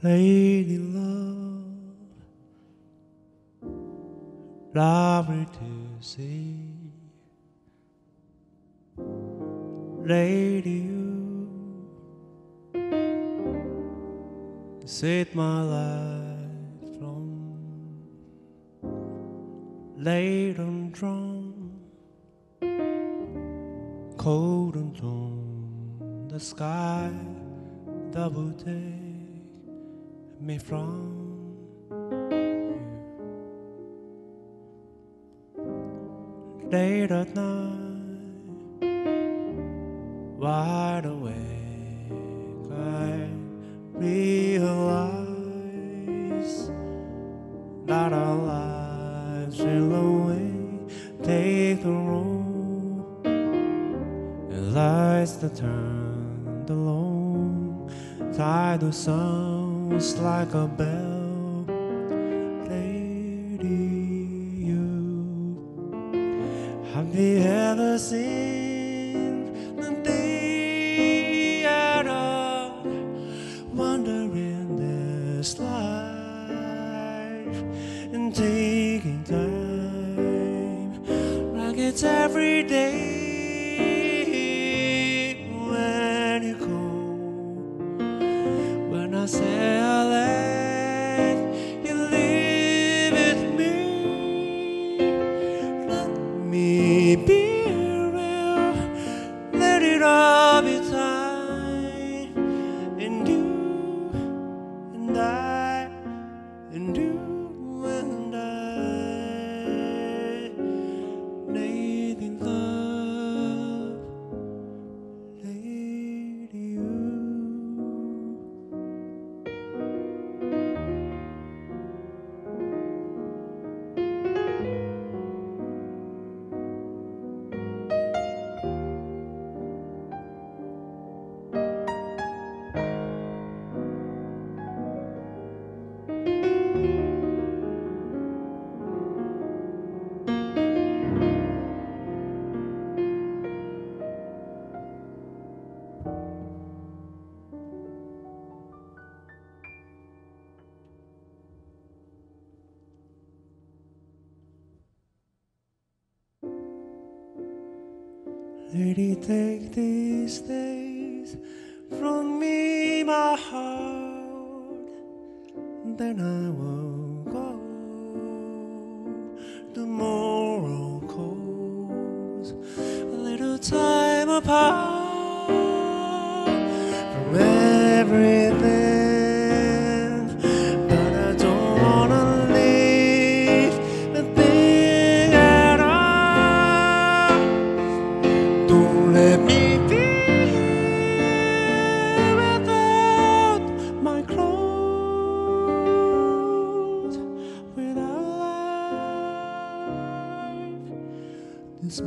Lady love, lovely to see. Lady, you set my life long. Laid on drum, cold and bloom, the sky double take me from you. Late at night, wide awake, I realize that our lives will away take the road and lights that turn the long tide of sounds like a bell. Lady you have you ever seen the of wondering this life and taking time like it's every day when Lady, take these days from me, my heart. Then I will go. Tomorrow calls a little time apart This